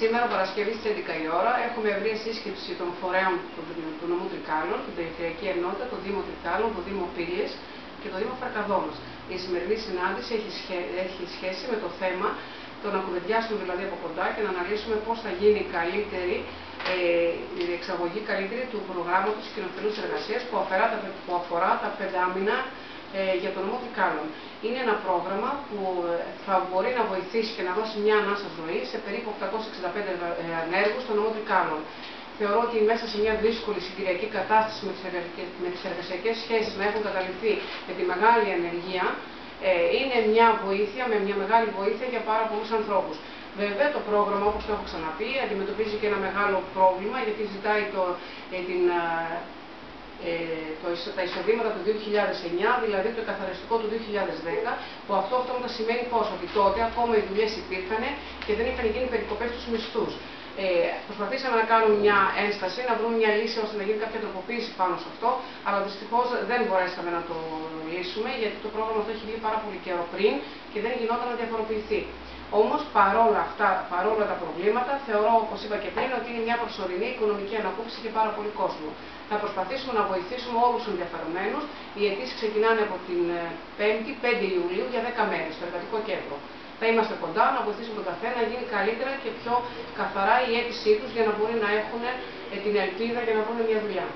Σήμερα, Παρασκευή στις 11 η ώρα, έχουμε ευρεία σύσκεψη των φορέων του νομού Τρικάλων, την Περιφερειακή Ενότητα, το Δήμο Τρικάλων, το Δήμο Πύλε και το Δήμο Φαρκαδόνο. Η σημερινή συνάντηση έχει, έχει σχέση με το θέμα το να κουβεντιάσουμε δηλαδή από κοντά και να αναλύσουμε πώς θα γίνει καλύτερη ε, η εξαγωγή καλύτερη του προγράμματος κοινοφιλούς εργασίας που, που αφορά τα πεντάμινα ε, για τον νομό Τρικάλων. Είναι ένα πρόγραμμα που ε, θα μπορεί να βοηθήσει και να δώσει μια ανάσα ζωή σε περίπου 865 ανέργους στον νομό Τρικάλων. Θεωρώ ότι μέσα σε μια δύσκολη συγκυριακή κατάσταση με τις εργασιακές σχέσεις να έχουν καταληφθεί με τη μεγάλη ανεργία, ε, είναι μια βοήθεια, με μια μεγάλη βοήθεια για πάρα πολλούς ανθρώπους. Βέβαια το πρόγραμμα, όπως το έχω ξαναπεί, αντιμετωπίζει και ένα μεγάλο πρόβλημα γιατί ζητάει το, ε, την, ε, το, τα εισοδήματα του 2009, δηλαδή το καθαριστικό του 2010, που αυτό αυτόματα σημαίνει πώς, ότι τότε ακόμα οι δουλειές υπήρχαν και δεν είχαν γίνει περικοπές στους μισθούς. Ε, προσπαθήσαμε να κάνουμε μια ένσταση, να βρούμε μια λύση ώστε να γίνει κάποια τροποποίηση πάνω σε αυτό, αλλά δυστυχώς δεν μπορέσαμε να το λύσουμε γιατί το πρόγραμμα αυτό έχει βγει πάρα πολύ καιρό πριν και δεν γινόταν να διαφοροποιηθεί. Όμως παρόλα αυτά, παρόλα τα προβλήματα, θεωρώ, όπως είπα και πριν, ότι είναι μια προσωρινή οικονομική ανακούφιση για πάρα πολύ κόσμο. Θα προσπαθήσουμε να βοηθήσουμε όλους τους ενδιαφερομένους. Οι αιτήσεις ξεκινάνε από την 5η, ε, 5 Ιουλίου, για 10 μέρες στο εργατικό κέντρο θα είμαστε κοντά να βοηθήσουμε τον καθένα να γίνει καλύτερα και πιο καθαρά η αίτησή τους για να μπορεί να έχουν ε, την ελπίδα για να βρουν μια δουλειά.